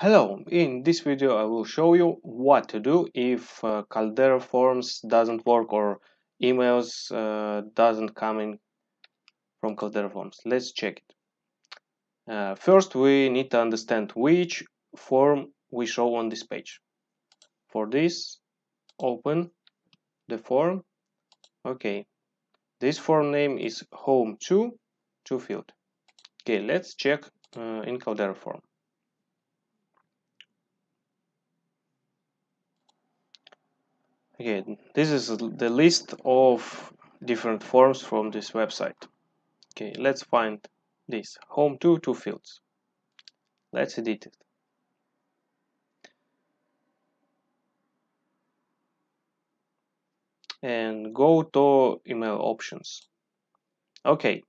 Hello, in this video I will show you what to do if uh, Caldera Forms doesn't work or emails uh, doesn't come in from Caldera Forms. Let's check it. Uh, first we need to understand which form we show on this page. For this, open the form. Okay, this form name is home2 to field. Okay, let's check uh, in Caldera Form. Okay, this is the list of different forms from this website. Okay, let's find this home to two fields. Let's edit it. And go to email options. Okay,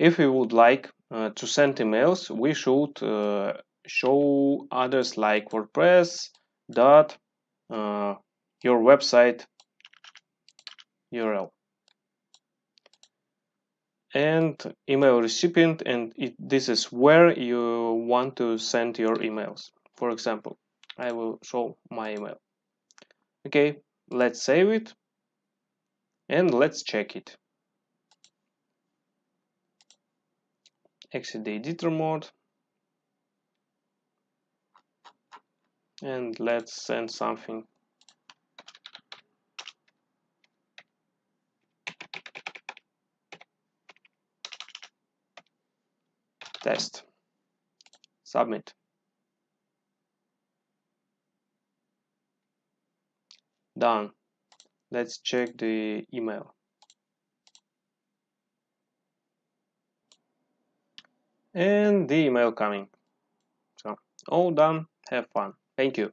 if we would like uh, to send emails, we should uh, show others like WordPress dot uh, your website URL and email recipient and it, this is where you want to send your emails. For example I will show my email. Okay let's save it and let's check it. Exit the editor mode. And let's send something test. Submit. Done. Let's check the email. And the email coming. So all done. Have fun. Thank you